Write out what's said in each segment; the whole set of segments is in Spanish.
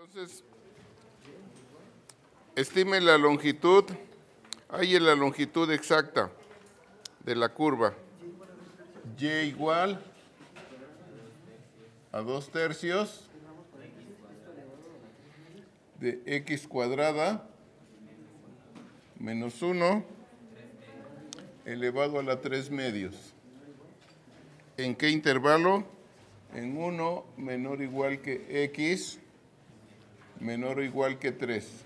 Entonces, estime la longitud, es la longitud exacta de la curva. Y igual a 2 tercios de x cuadrada menos 1 elevado a la 3 medios. ¿En qué intervalo? En 1 menor o igual que x menor o igual que 3.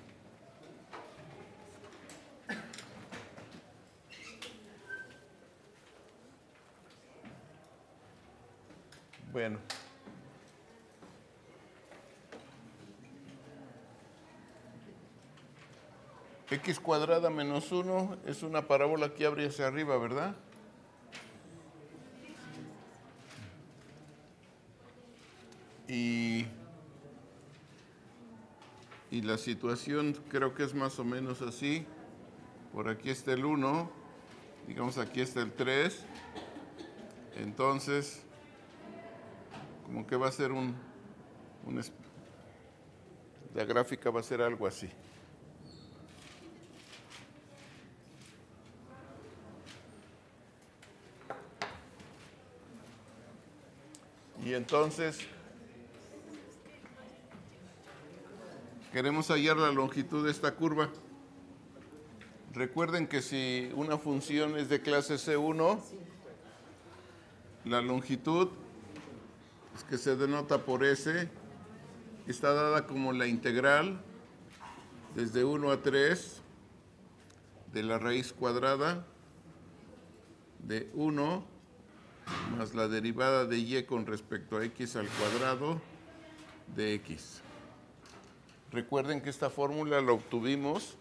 Bueno. x cuadrada menos 1 es una parábola que abre hacia arriba, ¿verdad? Y, y la situación creo que es más o menos así. Por aquí está el 1, digamos aquí está el 3. Entonces, como que va a ser un, un la gráfica va a ser algo así. Y entonces queremos hallar la longitud de esta curva. Recuerden que si una función es de clase C1, la longitud es que se denota por S, está dada como la integral desde 1 a 3 de la raíz cuadrada de 1 más la derivada de y con respecto a x al cuadrado de x. Recuerden que esta fórmula la obtuvimos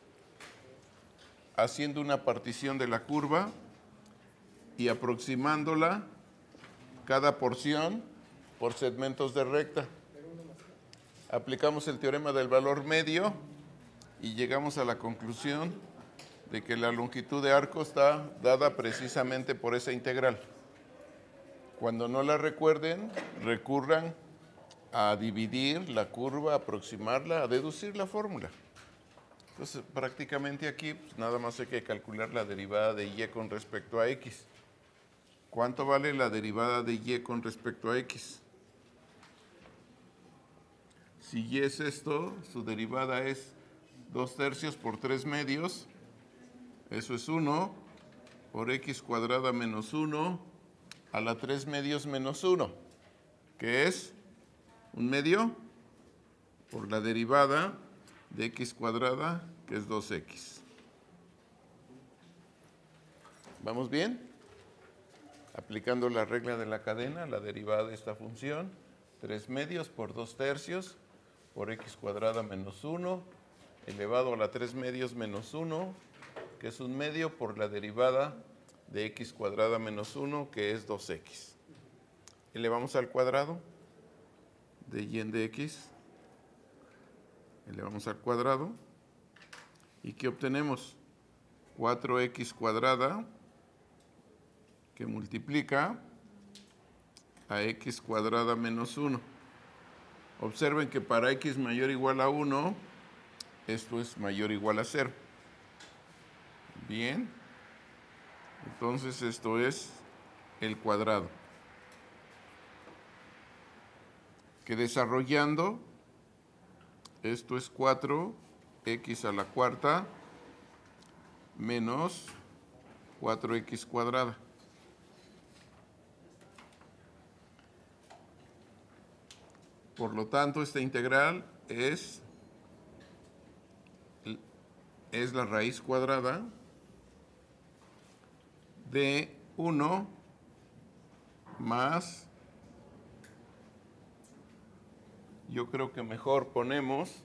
haciendo una partición de la curva y aproximándola cada porción por segmentos de recta. Aplicamos el teorema del valor medio y llegamos a la conclusión de que la longitud de arco está dada precisamente por esa integral. Cuando no la recuerden, recurran a dividir la curva, a aproximarla, a deducir la fórmula. Entonces, prácticamente aquí pues, nada más hay que calcular la derivada de y con respecto a x. ¿Cuánto vale la derivada de y con respecto a x? Si y es esto, su derivada es 2 tercios por 3 medios. Eso es 1 por x cuadrada menos 1 a la 3 medios menos 1, que es un medio por la derivada de x cuadrada, que es 2x. ¿Vamos bien? Aplicando la regla de la cadena, la derivada de esta función, 3 medios por 2 tercios por x cuadrada menos 1, elevado a la 3 medios menos 1, que es un medio por la derivada de x cuadrada menos 1, que es 2x. Elevamos al cuadrado de y en de x. Elevamos al cuadrado. ¿Y qué obtenemos? 4x cuadrada que multiplica a x cuadrada menos 1. Observen que para x mayor o igual a 1, esto es mayor o igual a 0. Bien. Entonces esto es el cuadrado. Que desarrollando, esto es 4x a la cuarta menos 4x cuadrada. Por lo tanto, esta integral es, es la raíz cuadrada de 1 más, yo creo que mejor ponemos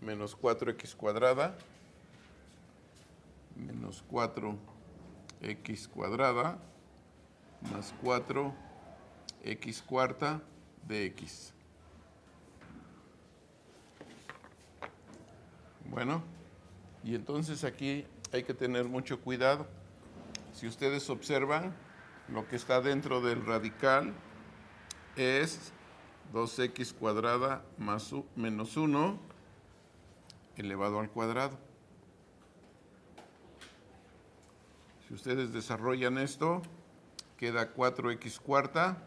menos 4x cuadrada, menos 4x cuadrada, más 4x cuarta de x. Bueno, y entonces aquí hay que tener mucho cuidado. Si ustedes observan, lo que está dentro del radical es 2x cuadrada menos 1 elevado al cuadrado. Si ustedes desarrollan esto, queda 4x cuarta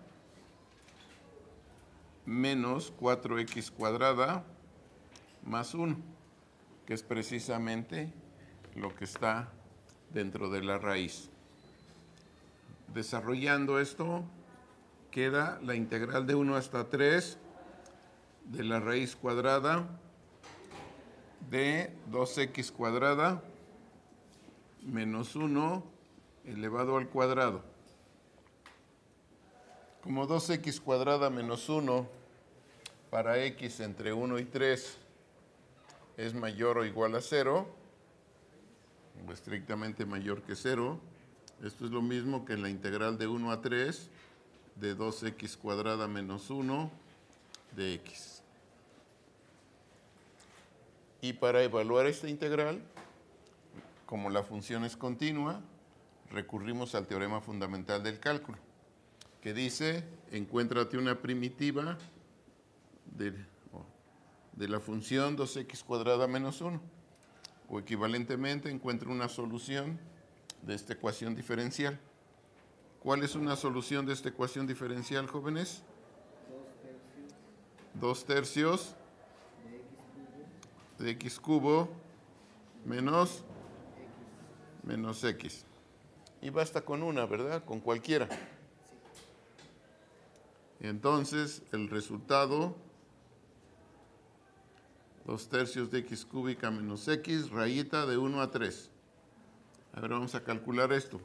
menos 4x cuadrada más 1, que es precisamente lo que está dentro de la raíz. Desarrollando esto, queda la integral de 1 hasta 3 de la raíz cuadrada de 2x cuadrada menos 1 elevado al cuadrado. Como 2x cuadrada menos 1 para x entre 1 y 3 es mayor o igual a 0, o estrictamente mayor que 0, esto es lo mismo que la integral de 1 a 3 de 2x cuadrada menos 1 de x. Y para evaluar esta integral, como la función es continua, recurrimos al teorema fundamental del cálculo, que dice, encuéntrate una primitiva de, de la función 2x cuadrada menos 1, o equivalentemente encuentra una solución de esta ecuación diferencial. ¿Cuál es una solución de esta ecuación diferencial, jóvenes? Dos tercios de x cubo menos menos x. Y basta con una, ¿verdad? Con cualquiera. Entonces, el resultado, dos tercios de x cúbica menos x, rayita de 1 a 3. A ver, vamos a calcular esto.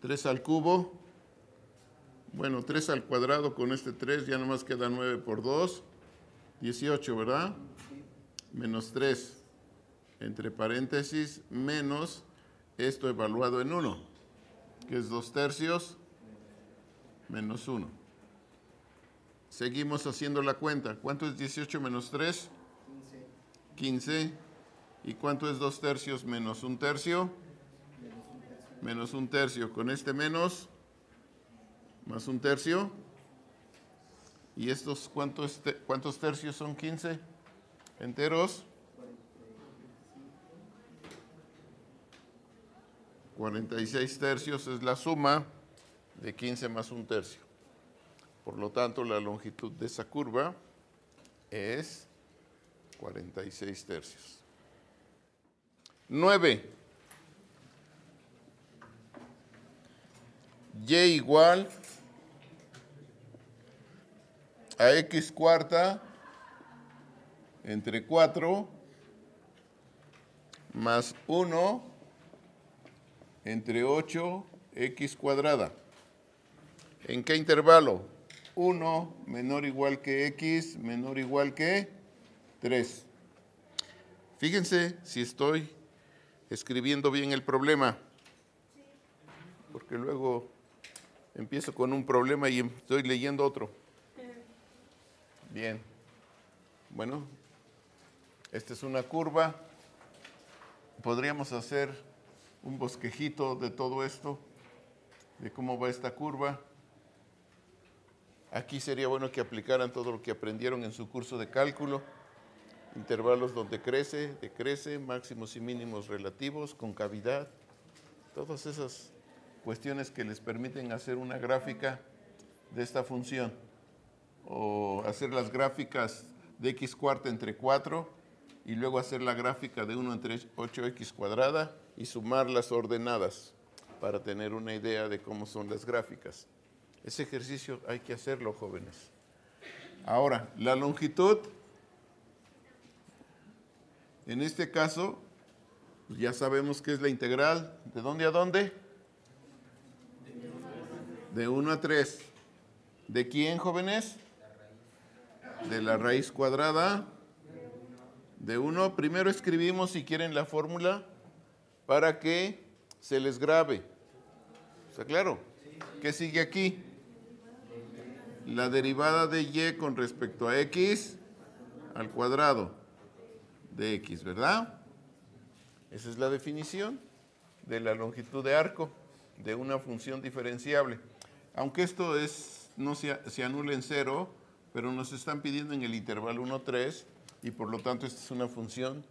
3 al cubo, bueno, 3 al cuadrado con este 3, ya nomás queda 9 por 2, 18, ¿verdad? Menos 3, entre paréntesis, menos esto evaluado en 1, que es 2 tercios menos 1. Seguimos haciendo la cuenta. ¿Cuánto es 18 menos 3? 15. ¿Y cuánto es 2 tercios menos 1 tercio? Menos 1 tercio. Con este menos, más 1 tercio. ¿Y estos cuántos, te- cuántos tercios son 15? ¿Enteros? 46 tercios es la suma de 15 más 1 tercio. Por lo tanto, la longitud de esa curva es 46 tercios. 9. Y igual a x cuarta entre 4 más 1 entre 8 x cuadrada. ¿En qué intervalo? 1 menor igual que x menor igual que 3. Fíjense si estoy escribiendo bien el problema. Porque luego empiezo con un problema y estoy leyendo otro. Bien. Bueno, esta es una curva. Podríamos hacer un bosquejito de todo esto, de cómo va esta curva. Aquí sería bueno que aplicaran todo lo que aprendieron en su curso de cálculo. Intervalos donde crece, decrece, máximos y mínimos relativos, concavidad. Todas esas cuestiones que les permiten hacer una gráfica de esta función. O hacer las gráficas de x cuarta entre 4 y luego hacer la gráfica de 1 entre 8x cuadrada y sumar las ordenadas para tener una idea de cómo son las gráficas. Ese ejercicio hay que hacerlo, jóvenes. Ahora, la longitud, en este caso, pues ya sabemos que es la integral. ¿De dónde a dónde? De 1 a 3. ¿De quién, jóvenes? De la raíz cuadrada de 1. Primero escribimos, si quieren, la fórmula para que se les grabe. ¿Está claro? ¿Qué sigue aquí? La derivada de y con respecto a x al cuadrado de x, ¿verdad? Esa es la definición de la longitud de arco de una función diferenciable. Aunque esto es, no se, se anula en cero, pero nos están pidiendo en el intervalo 1, 3 y por lo tanto esta es una función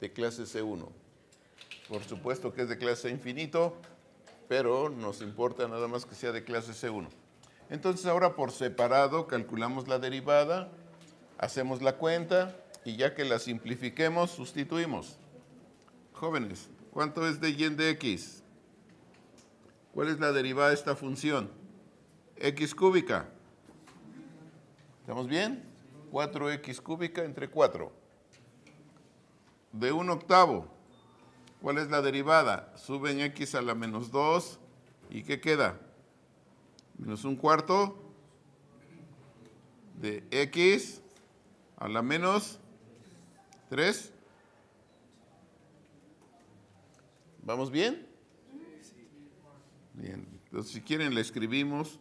de clase C1. Por supuesto que es de clase infinito, pero nos importa nada más que sea de clase C1. Entonces ahora por separado calculamos la derivada, hacemos la cuenta y ya que la simplifiquemos, sustituimos. Jóvenes, ¿cuánto es de y de x? ¿Cuál es la derivada de esta función? x cúbica. ¿Estamos bien? 4x cúbica entre 4. De un octavo. ¿Cuál es la derivada? Suben x a la menos 2. ¿Y qué queda? Menos un cuarto de x a la menos 3. ¿Vamos bien? Bien. Entonces, si quieren, le escribimos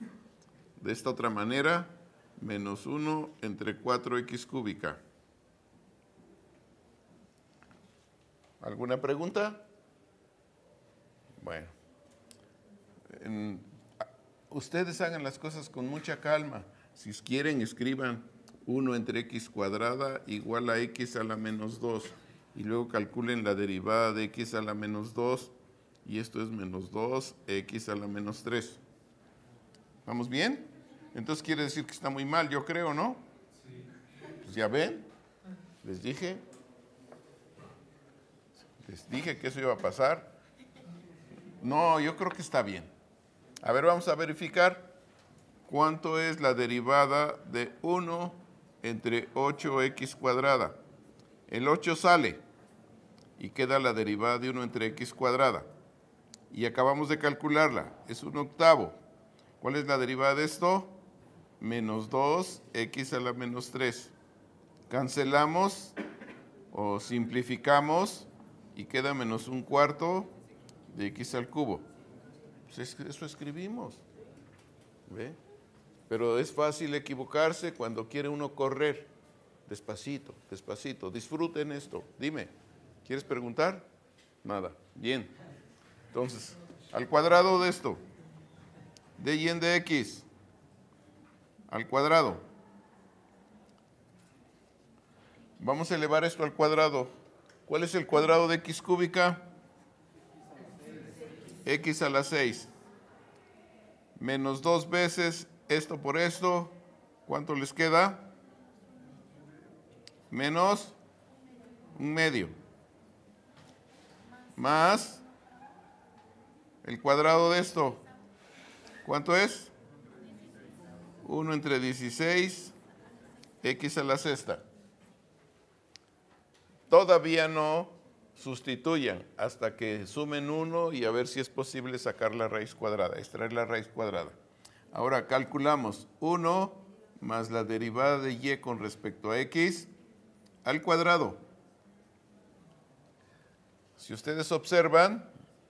de esta otra manera menos 1 entre 4x cúbica. ¿Alguna pregunta? Bueno, ustedes hagan las cosas con mucha calma. Si quieren, escriban 1 entre x cuadrada igual a x a la menos 2 y luego calculen la derivada de x a la menos 2 y esto es menos 2 x a la menos 3. ¿Vamos bien? Entonces quiere decir que está muy mal, yo creo, ¿no? Sí. Pues ya ven, les dije, les dije que eso iba a pasar. No, yo creo que está bien. A ver, vamos a verificar cuánto es la derivada de 1 entre 8x cuadrada. El 8 sale y queda la derivada de 1 entre x cuadrada. Y acabamos de calcularla, es un octavo. ¿Cuál es la derivada de esto? Menos 2, x a la menos 3. Cancelamos o simplificamos y queda menos un cuarto de x al cubo. Pues eso escribimos. ¿Ve? Pero es fácil equivocarse cuando quiere uno correr. Despacito, despacito. Disfruten esto. Dime, ¿quieres preguntar? Nada. Bien. Entonces, al cuadrado de esto, de y en de x, al cuadrado. Vamos a elevar esto al cuadrado. ¿Cuál es el cuadrado de x cúbica? x a la 6. Menos dos veces esto por esto. ¿Cuánto les queda? Menos un medio. Más el cuadrado de esto. ¿Cuánto es? 1 entre 16, x a la sexta. Todavía no sustituyan hasta que sumen 1 y a ver si es posible sacar la raíz cuadrada, extraer la raíz cuadrada. Ahora calculamos 1 más la derivada de y con respecto a x al cuadrado. Si ustedes observan,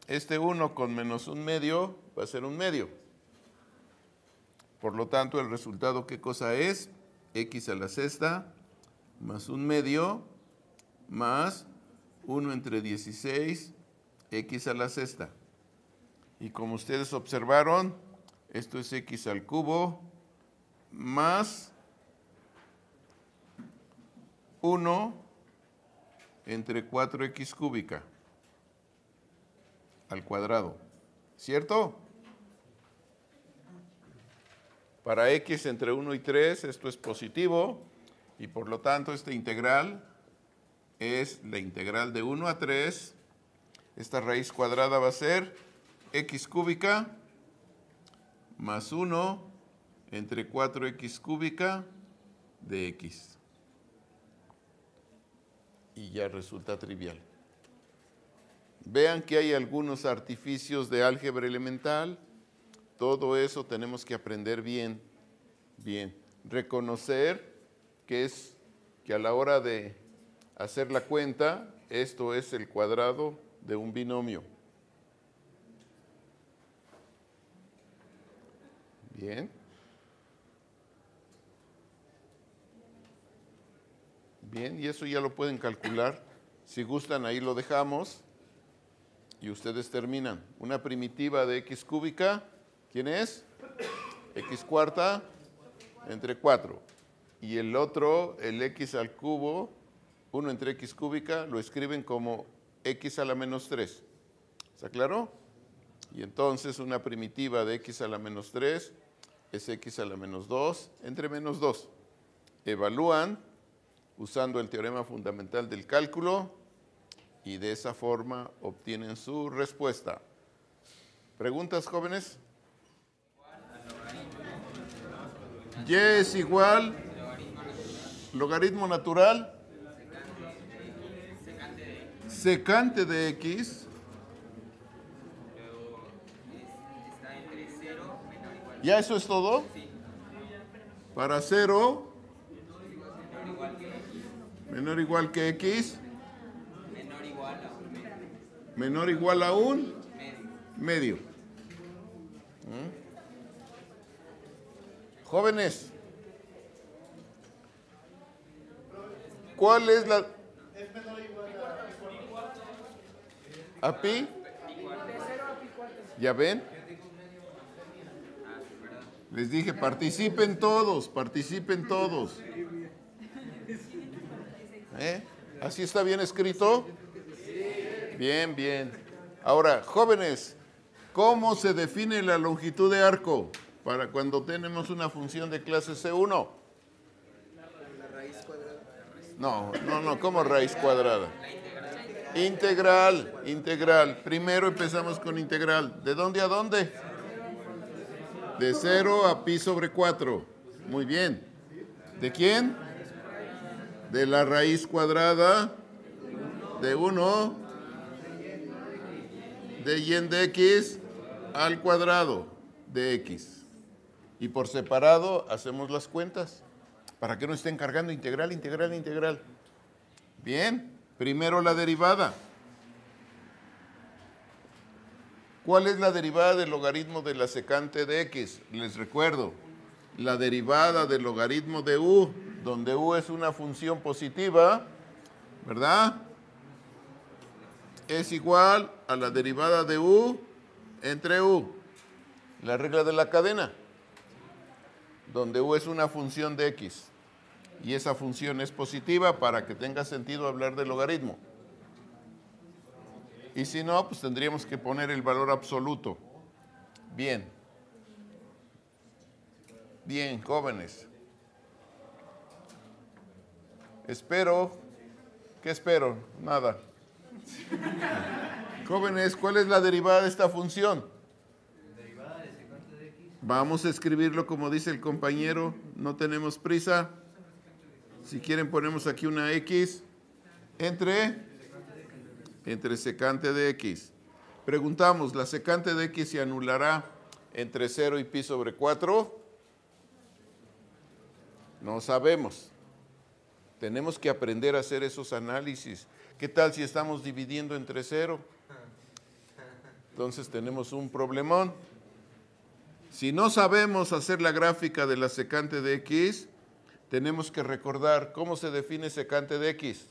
este 1 con menos un medio va a ser un medio. Por lo tanto, el resultado, ¿qué cosa es? x a la sexta más un medio más 1 entre 16 x a la sexta. Y como ustedes observaron, esto es x al cubo más 1 entre 4x cúbica al cuadrado. ¿Cierto? Para x entre 1 y 3 esto es positivo y por lo tanto esta integral es la integral de 1 a 3. Esta raíz cuadrada va a ser x cúbica más 1 entre 4x cúbica de x. Y ya resulta trivial. Vean que hay algunos artificios de álgebra elemental todo eso tenemos que aprender bien, bien. Reconocer que es que a la hora de hacer la cuenta, esto es el cuadrado de un binomio. Bien. Bien, y eso ya lo pueden calcular. Si gustan, ahí lo dejamos. Y ustedes terminan. Una primitiva de x cúbica ¿Quién es? X cuarta entre 4. y el otro, el x al cubo, 1 entre x cúbica, lo escriben como x a la menos 3. ¿Está claro? Y entonces una primitiva de x a la menos 3 es x a la menos 2 entre menos 2. Evalúan usando el teorema fundamental del cálculo y de esa forma obtienen su respuesta. ¿Preguntas, jóvenes? Y es igual logaritmo natural secante de x ¿Ya eso es todo? Para 0 menor igual que x menor igual a un medio. ¿Mm? Jóvenes, ¿cuál es la... ¿A pi? ¿Ya ven? Les dije, participen todos, participen todos. ¿Eh? ¿Así está bien escrito? Bien, bien. Ahora, jóvenes, ¿cómo se define la longitud de arco para cuando tenemos una función de clase C1? No, no, no, ¿cómo raíz cuadrada? Integral, integral. Primero empezamos con integral. ¿De dónde a dónde? De 0 a pi sobre 4. Muy bien. ¿De quién? De la raíz cuadrada de 1 de y en de x al cuadrado de x. Y por separado hacemos las cuentas para que no estén cargando integral, integral, integral. Bien, primero la derivada. ¿Cuál es la derivada del logaritmo de la secante de x? Les recuerdo, la derivada del logaritmo de u, donde u es una función positiva, ¿verdad? Es igual a la derivada de u entre u, la regla de la cadena, donde u es una función de x y esa función es positiva para que tenga sentido hablar de logaritmo. Y si no, pues tendríamos que poner el valor absoluto. Bien. Bien, jóvenes. Espero. ¿Qué espero? Nada. jóvenes, ¿cuál es la derivada de esta función? Vamos a escribirlo como dice el compañero. No tenemos prisa. Si quieren ponemos aquí una X entre entre secante de x. Preguntamos, ¿la secante de x se anulará entre 0 y pi sobre 4? No sabemos. Tenemos que aprender a hacer esos análisis. ¿Qué tal si estamos dividiendo entre 0? Entonces tenemos un problemón. Si no sabemos hacer la gráfica de la secante de x, tenemos que recordar cómo se define secante de x.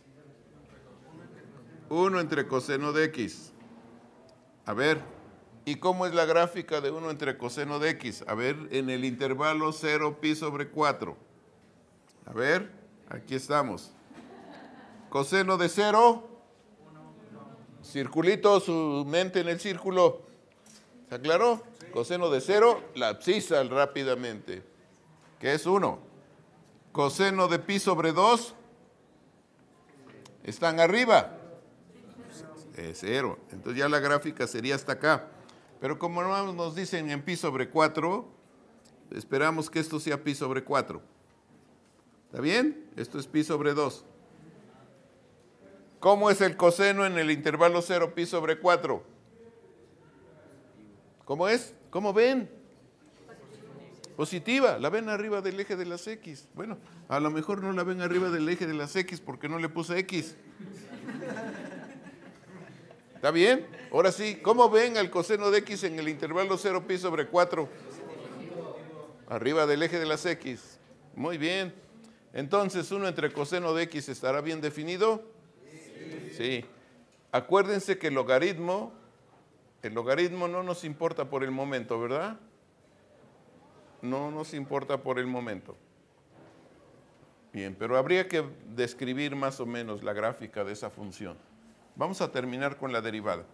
1 entre coseno de x. A ver, ¿y cómo es la gráfica de 1 entre coseno de x? A ver, en el intervalo 0 pi sobre 4. A ver, aquí estamos. Coseno de 0. Circulito, su mente en el círculo. ¿Se aclaró? Coseno de 0, la abscisa rápidamente. ¿Qué es 1? Coseno de pi sobre 2. Están arriba es cero. Entonces ya la gráfica sería hasta acá. Pero como no nos dicen en pi sobre 4, esperamos que esto sea pi sobre 4. ¿Está bien? Esto es pi sobre 2. ¿Cómo es el coseno en el intervalo 0 pi sobre 4? ¿Cómo es? ¿Cómo ven? Positiva, la ven arriba del eje de las X. Bueno, a lo mejor no la ven arriba del eje de las X porque no le puse X. ¿Está bien? Ahora sí, ¿cómo ven el coseno de x en el intervalo 0 pi sobre 4? Arriba del eje de las x. Muy bien. Entonces, uno entre coseno de x estará bien definido. Sí. sí. Acuérdense que el logaritmo, el logaritmo no nos importa por el momento, ¿verdad? No nos importa por el momento. Bien, pero habría que describir más o menos la gráfica de esa función. Vamos a terminar con la derivada.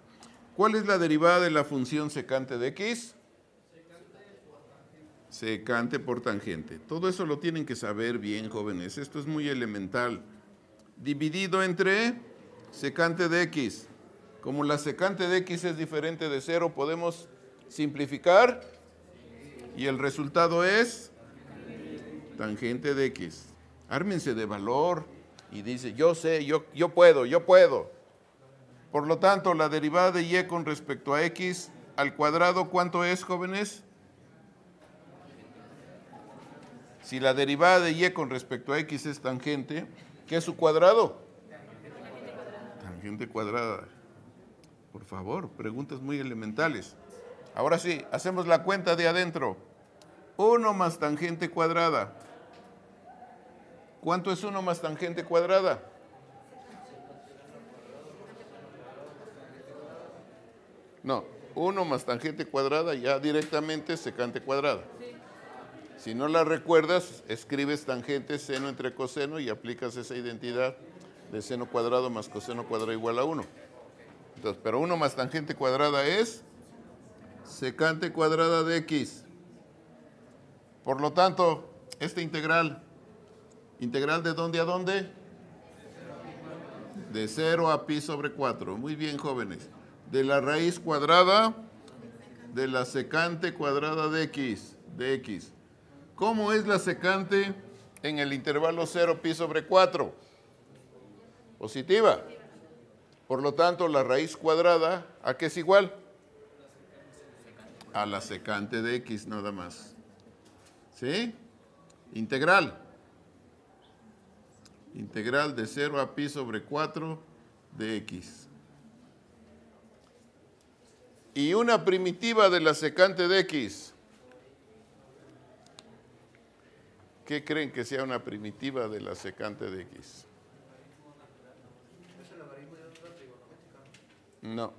¿Cuál es la derivada de la función secante de x? Secante por tangente. Todo eso lo tienen que saber bien, jóvenes. Esto es muy elemental. Dividido entre secante de x. Como la secante de x es diferente de cero, podemos simplificar y el resultado es tangente de x. Ármense de valor y dice, yo sé, yo, yo puedo, yo puedo. Por lo tanto, la derivada de y con respecto a x al cuadrado, ¿cuánto es, jóvenes? Si la derivada de y con respecto a x es tangente, ¿qué es su cuadrado? Tangente cuadrada. Por favor, preguntas muy elementales. Ahora sí, hacemos la cuenta de adentro. 1 más tangente cuadrada. ¿Cuánto es 1 más tangente cuadrada? No, 1 más tangente cuadrada ya directamente secante cuadrada. Si no la recuerdas, escribes tangente seno entre coseno y aplicas esa identidad de seno cuadrado más coseno cuadrado igual a 1. Pero 1 más tangente cuadrada es secante cuadrada de x. Por lo tanto, esta integral, ¿integral de dónde a dónde? De 0 a pi sobre 4. Muy bien, jóvenes. De la raíz cuadrada de la secante cuadrada de x, de x. ¿Cómo es la secante en el intervalo 0 pi sobre 4? Positiva. Por lo tanto, la raíz cuadrada, ¿a qué es igual? A la secante de x nada más. ¿Sí? Integral. Integral de 0 a pi sobre 4 de x. Y una primitiva de la secante de x. ¿Qué creen que sea una primitiva de la secante de x? No.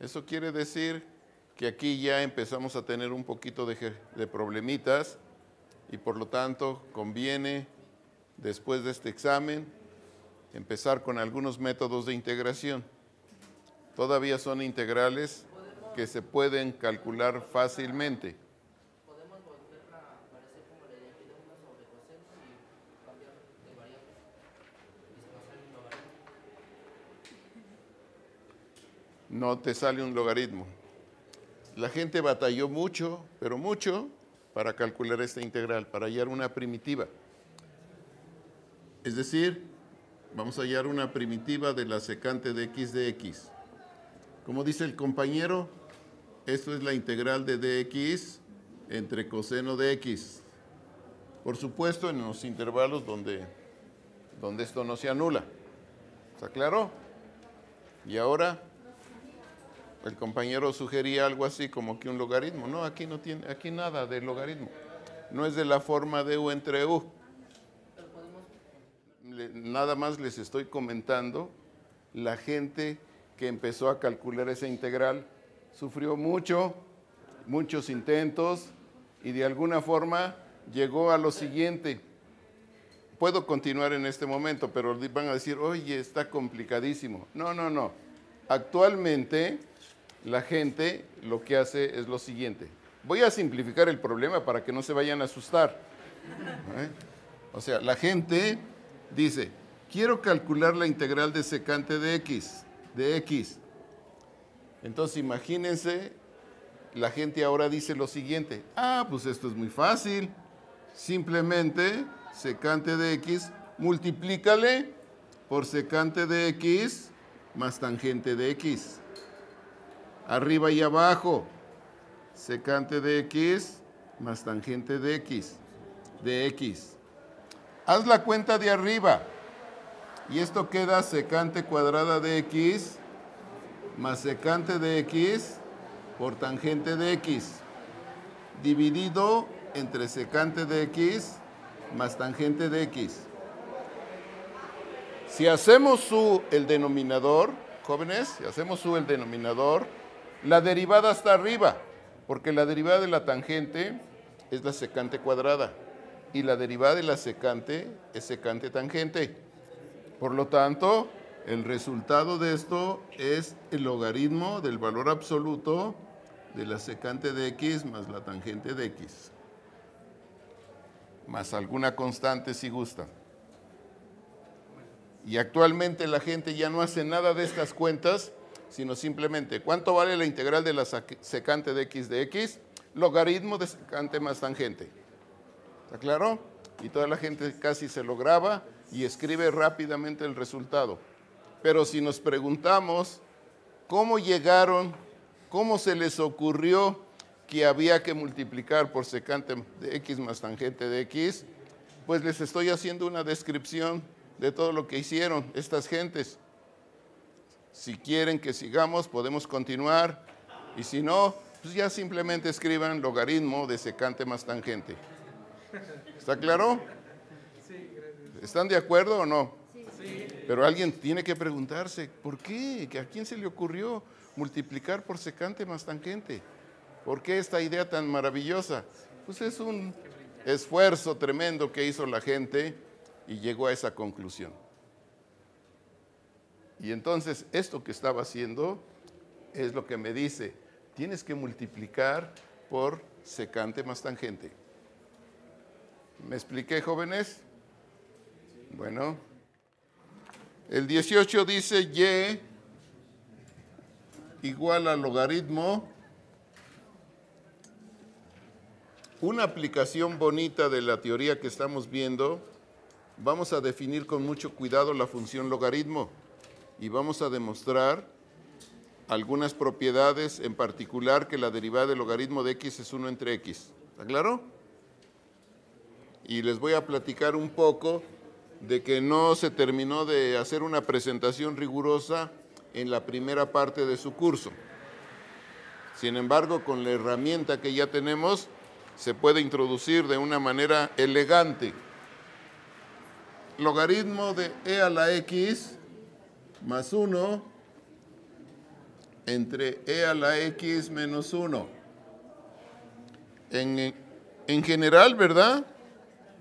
Eso quiere decir que aquí ya empezamos a tener un poquito de, de, problemitas y por lo tanto conviene, después de este examen, empezar con algunos métodos de integración. Todavía son integrales que se pueden calcular fácilmente. No te sale un logaritmo. La gente batalló mucho, pero mucho, para calcular esta integral, para hallar una primitiva. Es decir, vamos a hallar una primitiva de la secante de x de x. Como dice el compañero, esto es la integral de dx entre coseno de x. Por supuesto, en los intervalos donde, donde esto no se anula. ¿Está claro? Y ahora el compañero sugería algo así como que un logaritmo. No, aquí no tiene, aquí nada de logaritmo. No es de la forma de u entre u. nada más les estoy comentando, la gente que empezó a calcular esa integral sufrió mucho, muchos intentos y de alguna forma llegó a lo siguiente. Puedo continuar en este momento, pero van a decir, oye, está complicadísimo. No, no, no. Actualmente la gente lo que hace es lo siguiente. Voy a simplificar el problema para que no se vayan a asustar. ¿Eh? O sea, la gente dice, quiero calcular la integral de secante de x, de x. Entonces imagínense, la gente ahora dice lo siguiente, ah, pues esto es muy fácil, simplemente secante de x, multiplícale por secante de x más tangente de x arriba y abajo. Secante de x más tangente de x, de x. Haz la cuenta de arriba. Y esto queda secante cuadrada de x más secante de x por tangente de x, dividido entre secante de x más tangente de x. Si hacemos su el denominador, jóvenes, si hacemos su el denominador, la derivada está arriba, porque la derivada de la tangente es la secante cuadrada y la derivada de la secante es secante tangente. Por lo tanto, el resultado de esto es el logaritmo del valor absoluto de la secante de x más la tangente de x. Más alguna constante si gusta. Y actualmente la gente ya no hace nada de estas cuentas, sino simplemente, ¿cuánto vale la integral de la secante de x de x? Logaritmo de secante más tangente. ¿Está claro? Y toda la gente casi se lo graba y escribe rápidamente el resultado. Pero si nos preguntamos cómo llegaron, cómo se les ocurrió que había que multiplicar por secante de x más tangente de x, pues les estoy haciendo una descripción de todo lo que hicieron estas gentes. Si quieren que sigamos, podemos continuar. Y si no, pues ya simplemente escriban logaritmo de secante más tangente. ¿Está claro? ¿Están de acuerdo o no? Pero alguien tiene que preguntarse, ¿por qué? ¿A quién se le ocurrió multiplicar por secante más tangente? ¿Por qué esta idea tan maravillosa? Pues es un esfuerzo tremendo que hizo la gente y llegó a esa conclusión. Y entonces esto que estaba haciendo es lo que me dice, tienes que multiplicar por secante más tangente. ¿Me expliqué, jóvenes? Bueno, el 18 dice y igual al logaritmo. Una aplicación bonita de la teoría que estamos viendo, vamos a definir con mucho cuidado la función logaritmo y vamos a demostrar algunas propiedades, en particular que la derivada del logaritmo de x es 1 entre x. ¿Está claro? Y les voy a platicar un poco de que no se terminó de hacer una presentación rigurosa en la primera parte de su curso. Sin embargo, con la herramienta que ya tenemos, se puede introducir de una manera elegante. Logaritmo de e a la x más 1 entre e a la x menos 1. En, en general, ¿verdad?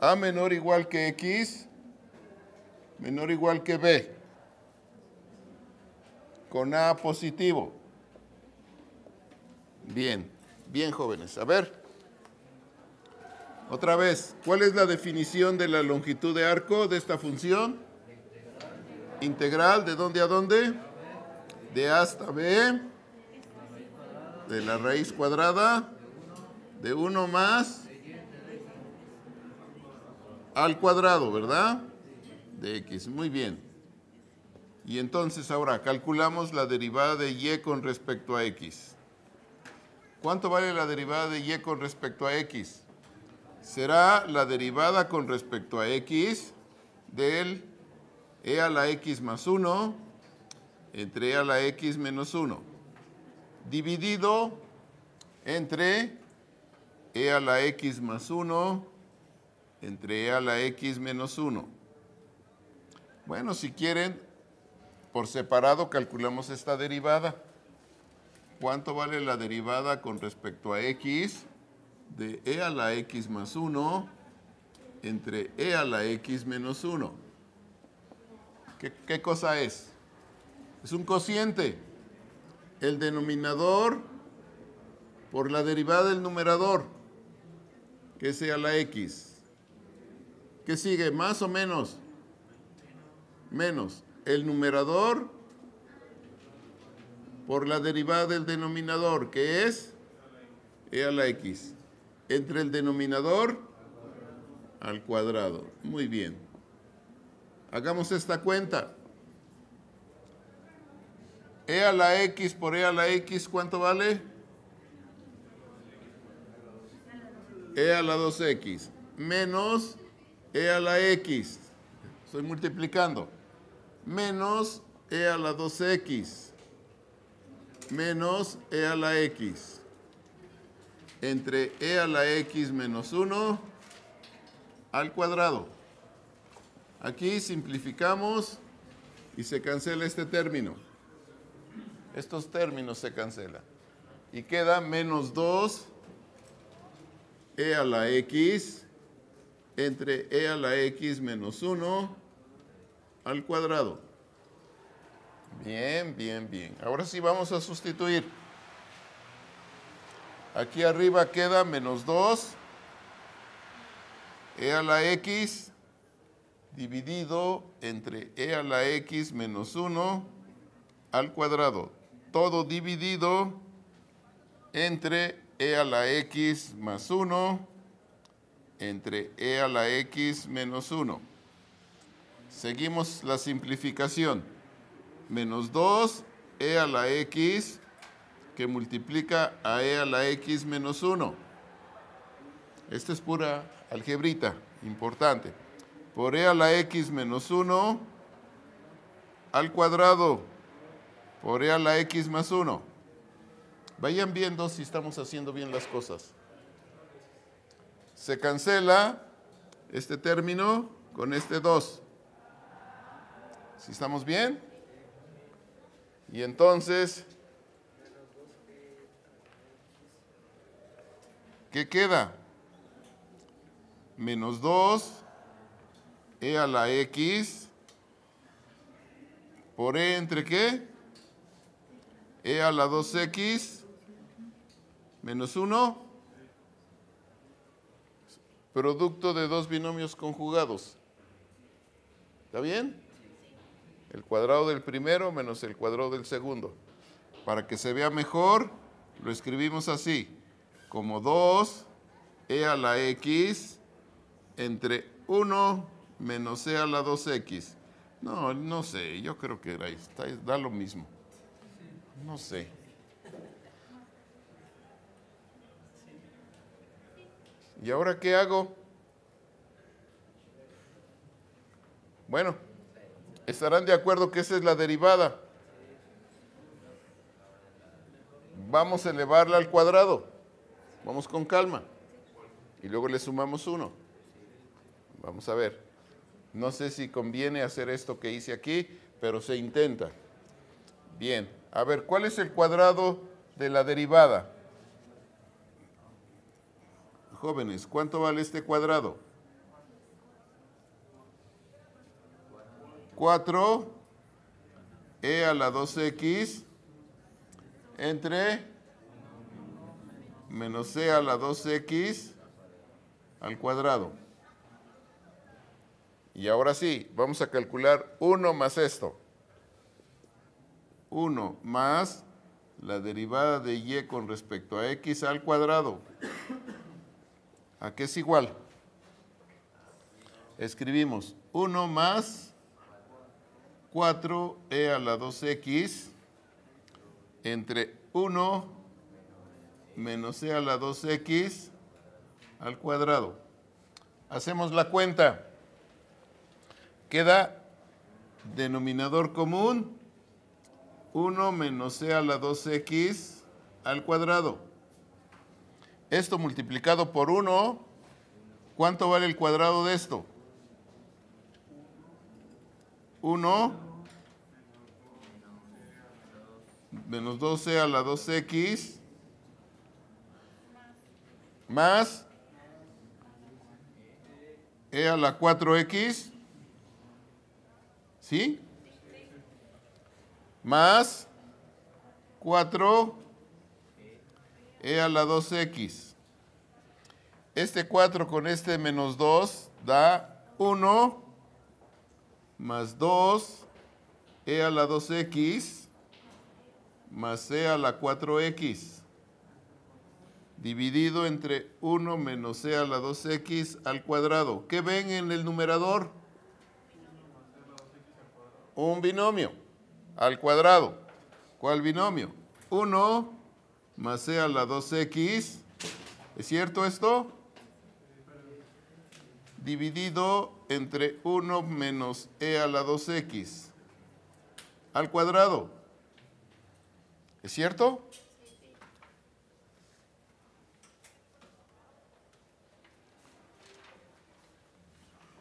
a menor o igual que x menor o igual que b, con a positivo. Bien, bien jóvenes. A ver, otra vez, ¿cuál es la definición de la longitud de arco de esta función? Integral, ¿de dónde a dónde? De a hasta b, de la raíz cuadrada, de 1 más al cuadrado, ¿verdad? de x. Muy bien. Y entonces ahora calculamos la derivada de y con respecto a x. ¿Cuánto vale la derivada de y con respecto a x? Será la derivada con respecto a x del e a la x más 1 entre e a la x menos 1 dividido entre e a la x más 1 entre e a la x menos 1. Bueno, si quieren, por separado calculamos esta derivada. ¿Cuánto vale la derivada con respecto a x de e a la x más 1 entre e a la x menos 1? ¿Qué, ¿Qué, cosa es? Es un cociente. El denominador por la derivada del numerador, que es e a la x. ¿Qué sigue? ¿Más o menos? menos el numerador por la derivada del denominador, que es e a la x, entre el denominador al cuadrado. Muy bien. Hagamos esta cuenta. e a la x por e a la x, ¿cuánto vale? e a la 2x menos e a la x. Estoy multiplicando menos e a la 2x menos e a la x entre e a la x menos 1 al cuadrado. Aquí simplificamos y se cancela este término. Estos términos se cancelan. Y queda menos 2 e a la x entre e a la x menos 1 al cuadrado. Bien, bien, bien. Ahora sí vamos a sustituir. Aquí arriba queda menos 2 e a la x dividido entre e a la x menos 1 al cuadrado. Todo dividido entre e a la x más 1 entre e a la x menos 1. Seguimos la simplificación. Menos 2 e a la x que multiplica a e a la x menos 1. Esta es pura algebrita, importante. Por e a la x menos 1 al cuadrado por e a la x más 1. Vayan viendo si estamos haciendo bien las cosas. Se cancela este término con este 2. ¿Si estamos bien? Y entonces, ¿qué queda? Menos 2 e a la x por e entre qué? e a la 2x menos 1, producto de dos binomios conjugados. ¿Está bien? El cuadrado del primero menos el cuadrado del segundo. Para que se vea mejor, lo escribimos así, como 2 e a la x entre 1 menos e a la 2x. No, no sé, yo creo que da lo mismo. No sé. ¿Y ahora qué hago? Bueno, estarán de acuerdo que esa es la derivada. Vamos a elevarla al cuadrado. Vamos con calma. Y luego le sumamos uno. Vamos a ver. No sé si conviene hacer esto que hice aquí, pero se intenta. Bien. A ver, ¿cuál es el cuadrado de la derivada? Jóvenes, ¿cuánto vale este cuadrado? 4 e a la 2x entre menos c a la 2x al cuadrado. Y ahora sí, vamos a calcular 1 más esto. 1 más la derivada de y con respecto a x al cuadrado. ¿A qué es igual? Escribimos 1 más 4e a la 2x entre 1 menos e a la 2x al cuadrado. Hacemos la cuenta. Queda denominador común 1 menos c a la 2x al cuadrado. Esto multiplicado por 1, ¿cuánto vale el cuadrado de esto? 1 menos 2c a la 2x más e a la 4x, ¿sí? más 4 e a la 2x. Este 4 con este menos 2 da 1 más 2 e a la 2x más e a la 4x dividido entre 1 menos e a la 2x al cuadrado. ¿Qué ven en el numerador? Un binomio al cuadrado. ¿Cuál binomio? 1 más c a la 2x. ¿Es cierto esto? Dividido entre 1 menos e a la 2x al cuadrado. ¿Es cierto?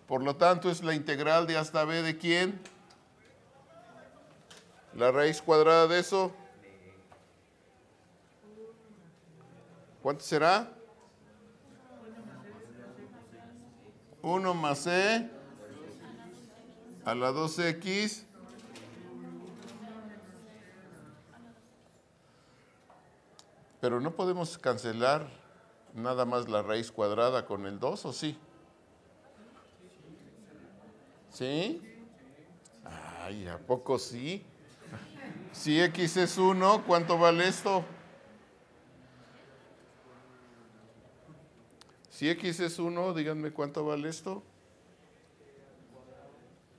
Por lo tanto, es la integral de hasta b de quién? La raíz cuadrada de eso. ¿Cuánto será? 1 más e a la 2x Pero no podemos cancelar nada más la raíz cuadrada con el 2, ¿o sí? ¿Sí? Ay, ¿a poco sí? Si x es 1, ¿cuánto vale esto? Si x es 1, díganme cuánto vale esto.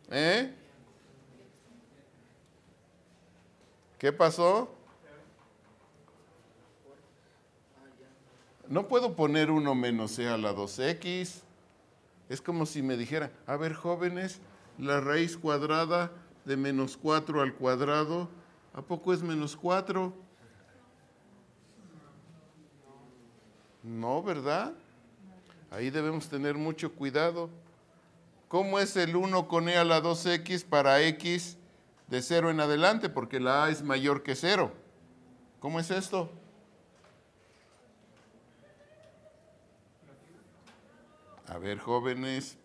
¿Eh? ¿Qué pasó? No puedo poner 1 menos e a la 2x. Es como si me dijera, a ver jóvenes, la raíz cuadrada de menos 4 al cuadrado, ¿a poco es menos 4? No, ¿verdad? Ahí debemos tener mucho cuidado. ¿Cómo es el 1 con e a la 2x para x de 0 en adelante? Porque la a es mayor que 0. ¿Cómo es esto? A ver, jóvenes,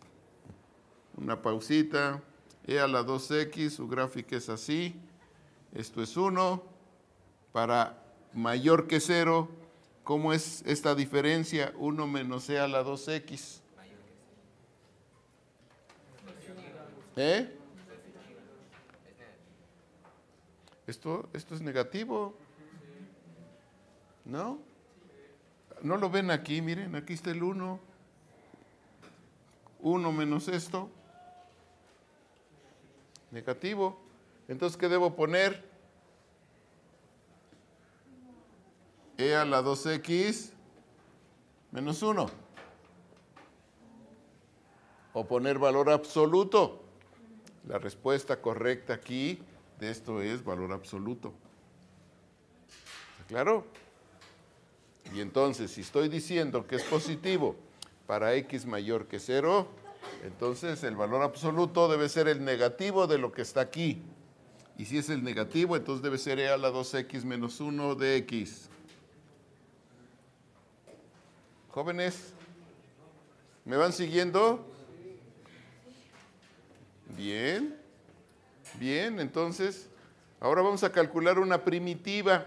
una pausita. E a la 2x, su gráfica es así. Esto es 1. Para mayor que 0, ¿cómo es esta diferencia? 1 menos e a la 2x. ¿Eh? Esto, esto es negativo. ¿No? ¿No lo ven aquí? Miren, aquí está el 1. 1 menos esto, negativo. Entonces, ¿qué debo poner? E a la 2x menos 1. O poner valor absoluto. La respuesta correcta aquí de esto es valor absoluto. ¿Está claro? Y entonces, si estoy diciendo que es positivo, para x mayor que 0, entonces el valor absoluto debe ser el negativo de lo que está aquí. Y si es el negativo, entonces debe ser e a la 2x menos 1 de x. Jóvenes, ¿me van siguiendo? Bien, bien, entonces ahora vamos a calcular una primitiva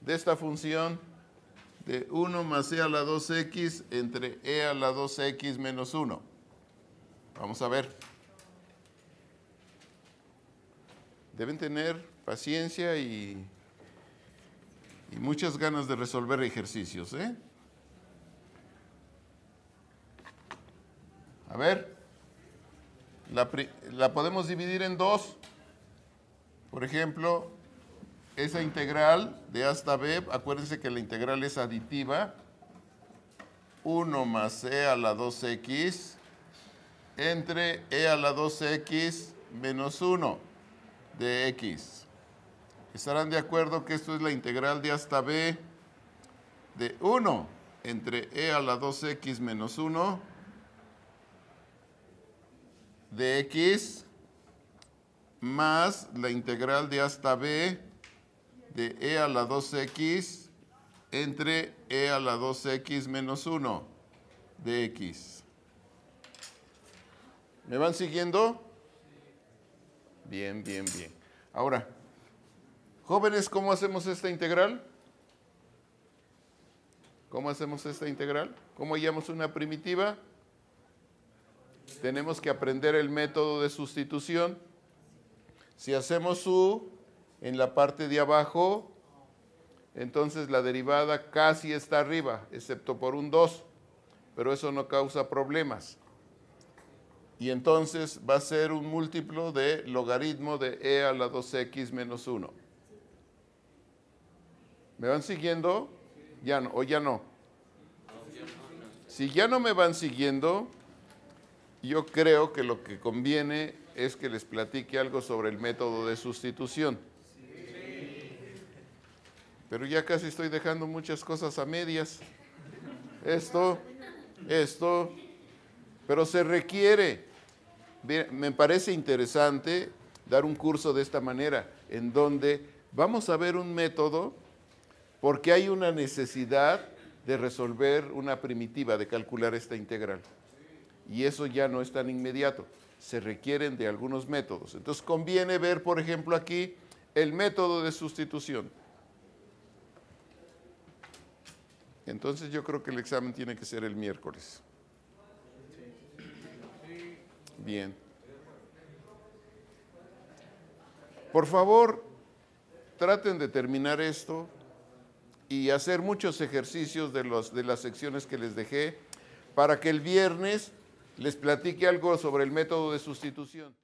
de esta función de 1 más e a la 2x entre e a la 2x menos 1. Vamos a ver. Deben tener paciencia y, muchas ganas de resolver ejercicios. ¿eh? A ver, la, podemos dividir en dos. Por ejemplo, esa integral de hasta B, acuérdense que la integral es aditiva, 1 más e a la 2x entre e a la 2x menos 1 de x. ¿Estarán de acuerdo que esto es la integral de hasta b de 1 entre e a la 2x menos 1 de x más la integral de hasta b de e a la 2x entre e a la 2x menos 1 de x. ¿Me van siguiendo? Bien, bien, bien. Ahora, jóvenes, ¿cómo hacemos esta integral? ¿Cómo hacemos esta integral? ¿Cómo hallamos una primitiva? Tenemos que aprender el método de sustitución. Si hacemos u, en la parte de abajo, entonces la derivada casi está arriba, excepto por un 2, pero eso no causa problemas. Y entonces va a ser un múltiplo de logaritmo de e a la 2x menos 1. ¿Me van siguiendo? Ya no, o ya no. Si ya no me van siguiendo, yo creo que lo que conviene es que les platique algo sobre el método de sustitución. Pero ya casi estoy dejando muchas cosas a medias. Esto, esto, pero se requiere. Me parece interesante dar un curso de esta manera, en donde vamos a ver un método porque hay una necesidad de resolver una primitiva, de calcular esta integral. y eso ya no es tan inmediato. Se requieren de algunos métodos. Entonces conviene ver, por ejemplo, aquí el método de sustitución. Entonces yo creo que el examen tiene que ser el miércoles. Bien. Por favor, traten de terminar esto y hacer muchos ejercicios de, los, de las secciones que les dejé para que el viernes les platique algo sobre el método de sustitución.